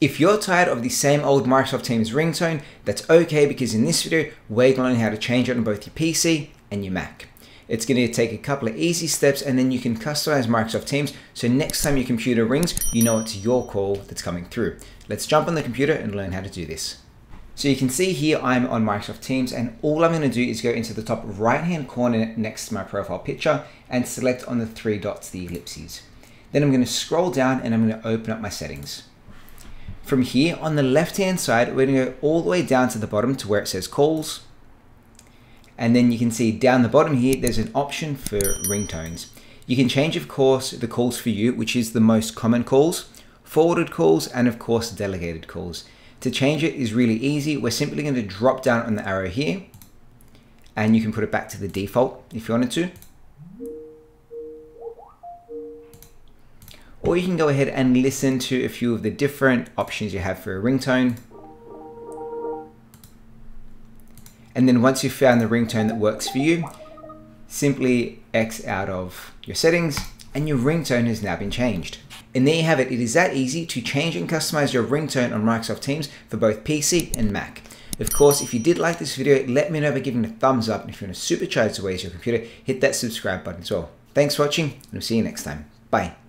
If you're tired of the same old Microsoft Teams ringtone, that's okay because in this video, we're going to learn how to change it on both your PC and your Mac. It's going to take a couple of easy steps and then you can customize Microsoft Teams so next time your computer rings, you know it's your call that's coming through. Let's jump on the computer and learn how to do this. So you can see here I'm on Microsoft Teams and all I'm going to do is go into the top right hand corner next to my profile picture and select on the three dots, the ellipses. Then I'm going to scroll down and I'm going to open up my settings. From here on the left hand side, we're going to go all the way down to the bottom to where it says calls. And then you can see down the bottom here, there's an option for ringtones. You can change, of course, the calls for you, which is the most common calls, forwarded calls, and of course, delegated calls. To change it is really easy. We're simply going to drop down on the arrow here and you can put it back to the default if you wanted to. Or you can go ahead and listen to a few of the different options you have for a ringtone. And then once you've found the ringtone that works for you, simply X out of your settings and your ringtone has now been changed. And there you have it. It is that easy to change and customize your ringtone on Microsoft Teams for both PC and Mac. Of course, if you did like this video, let me know by giving it a thumbs up. And if you want to supercharge the ways your computer, hit that subscribe button as well. Thanks for watching, and we'll see you next time. Bye.